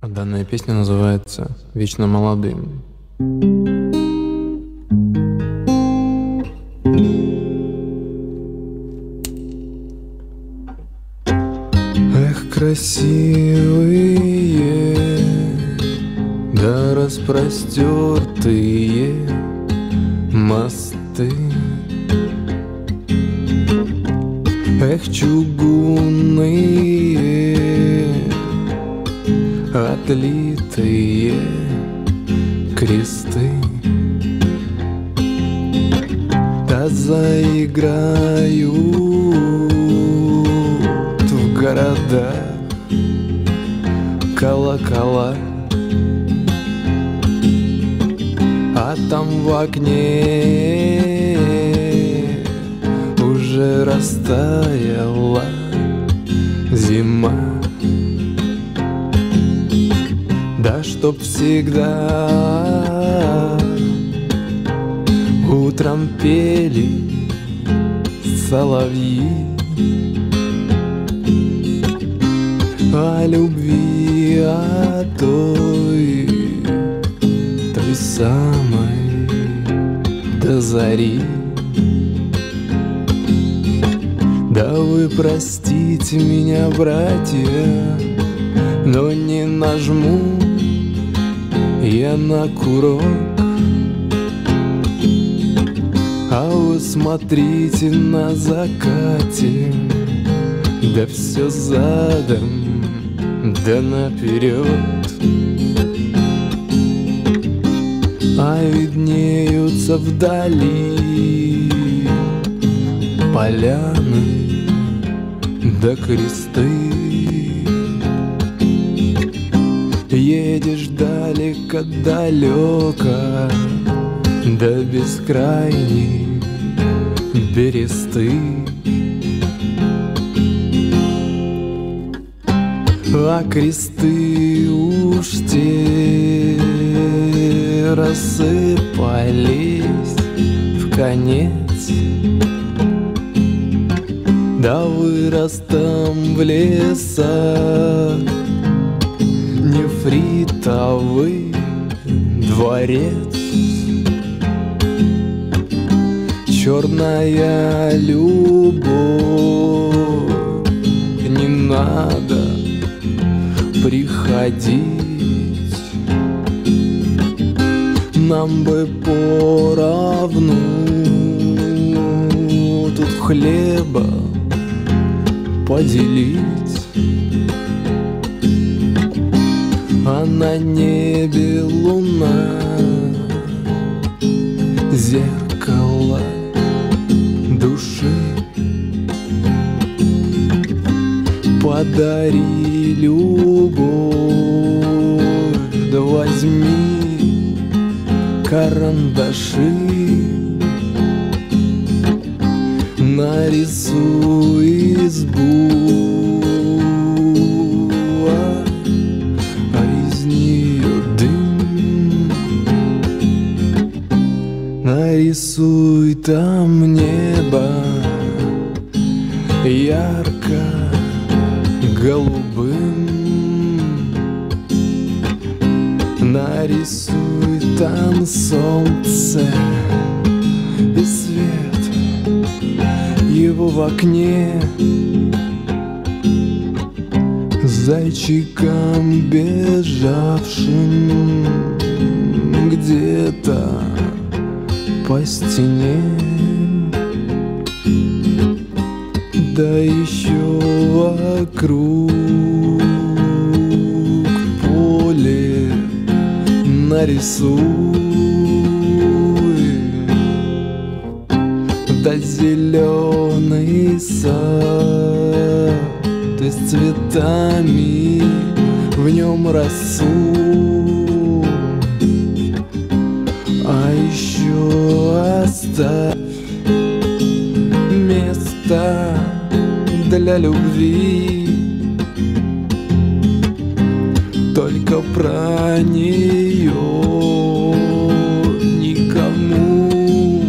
А данная песня называется «Вечно молодым». Эх, красивые, да распростертые мосты. Эх, чугунные, отлитые кресты. Да заиграют в городах колокола. А там в окне уже растаяла зима Чтоб всегда. Утром пели соловьи О любви, о той, той самой до зари. Да вы простите меня, братья, но не нажму я на курок. А вы смотрите на закате, да все задом, да наперед. А виднеются вдали поляны да кресты. Далеко-далеко до бескрайней бересты. А кресты уж те рассыпались в конец Да вырос там в лесах Нефритовый дворец. Черная любовь Не надо приходить. Нам бы поровну Тут хлеба поделить на небе луна. Зеркало души Подари любовь, да возьми карандаши Нарисуй избу, Нарисуй там небо ярко голубым. Нарисуй там солнце и свет его в окне. Зайчикам бежавшим где-то по стене. Да еще вокруг поле нарисуй. Да зеленый сад Ты с цветами в нем росу место, место для любви. Только про нее никому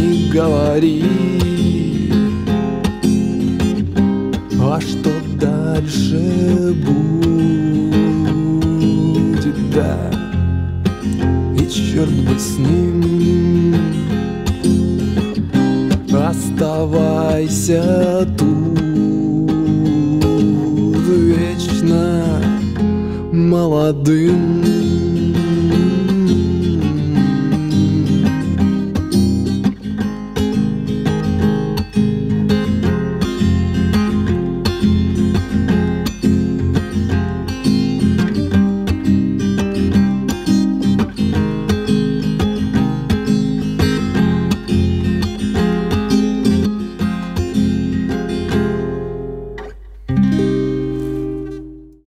не говори. А что дальше будет, да? И черт бы с ним. Я тут. Вечно молодым